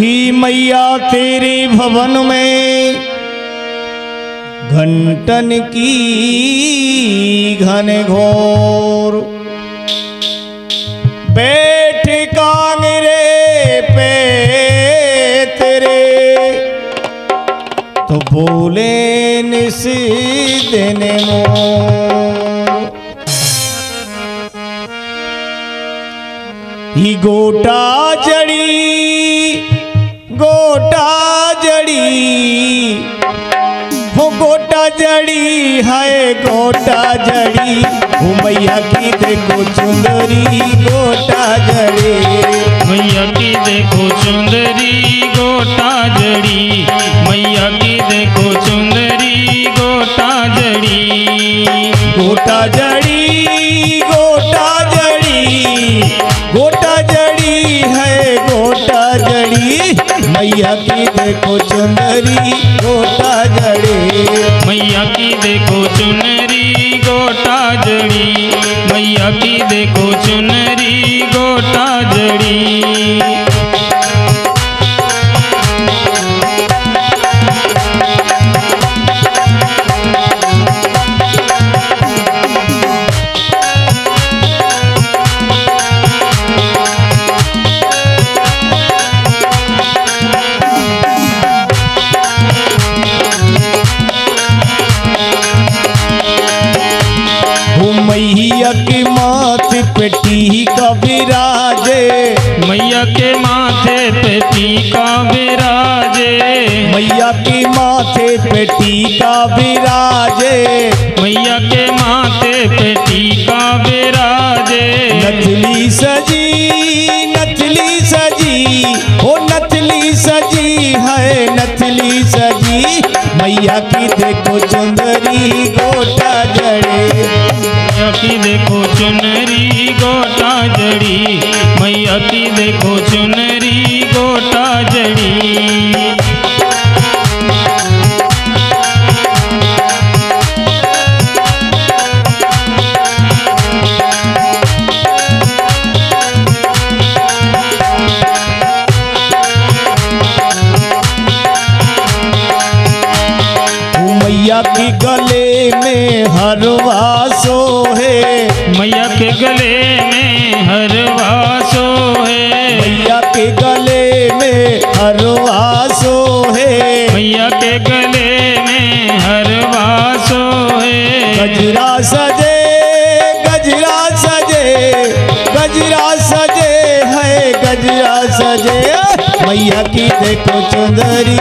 कि मैया तेरे भवन में घंटन की घन घोर। बैठ कांगरे पे तेरे। तो बोले निस दिन मोर। ही गोटा जड़ी गोटा जड़ी। हो गोटा जड़ी है गोटा जड़ी। हो मैया की देखो चुंदरी गोटा जड़ी। मैया की देखो चुंदरी गोटा जड़ी। मैया की देखो चुंदरी गोटा जड़ी। गोटा जड़ी गोटा जड़ी। गोटा मैया की देखो चुनरी, गोटा जड़ी। मैया की देखो चुनरी, गोटा जड़ी। मैया की देखो चुनरी, गोटा जड़ी। पे विराजे। मैया के माथे पे टीका विराजे। मैया के माथे पे टीका विराजे। मैया के माथे पे टीका विराजे। नथली सजी नथली सजी हो नथली सजी है नथली सजी। मैया की देखो चुंदरी गोटा जड़े की देखो चुनरी गोटा जड़ी। मैया की देखो चुनरी गोटा जड़ी। मैया के गले में हरवा सोहे मैया के गले में हरवा सोहे मैया के गले में हरवा सोहे मैया के गले में हरवा सोहे गजरा सजे गजरा सजे गजरा सजे है गजरा सजे। मैया की देखो चुंदरी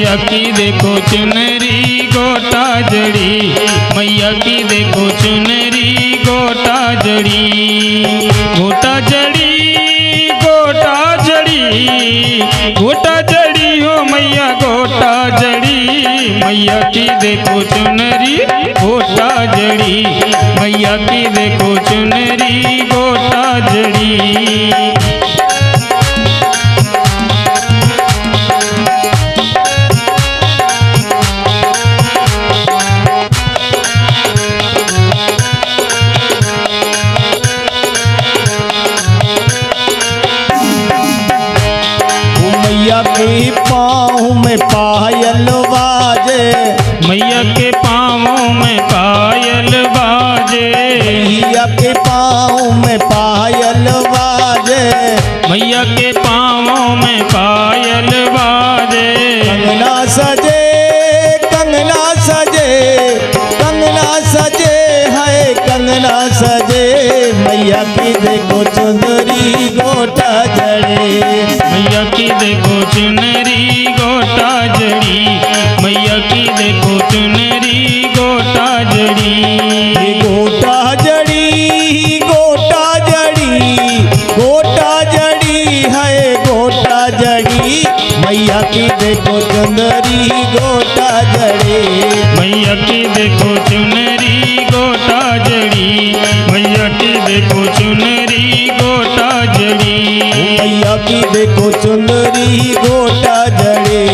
मैया की देखो चुनरी, गोटा जड़ी। मैया की देखो चुनरी, गोटा जड़ी। गोटा जड़ी गोटा जड़ी। गोटा जड़ी हो मैया, गोटा जड़ी। मैया की देखो चुनरी, गोटा जड़ी। मैया की देखो चुनरी, गोटा जड़ी। मैया के पाँव में पायल बाजे। मैया के पाँव में देखो चुनरी गोटा जड़े। मैया की देखो चुनरी गोटा जड़ी। मैया की देखो चुनरी गोटा जड़ी। गोटा जड़ी की देखो चुंदरी गोटा जड़ी। मैया की देखो चुनरी गोटा जड़ी। मैया की देखो चुनरी गोटा जड़ी। मैया की देखो चुंदरी गोटा जड़े।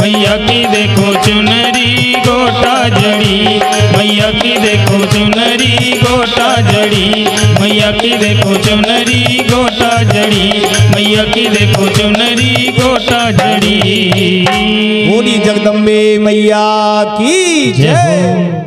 मैया की देखो चुनरी गोटा जड़ी। मैया की देखो चुनरी जड़ी। मैया की देखो चुनरी गोटा जड़ी। मैया की देखो चुनरी गोटा जड़ी। बोली जगदम्बे मैया की जय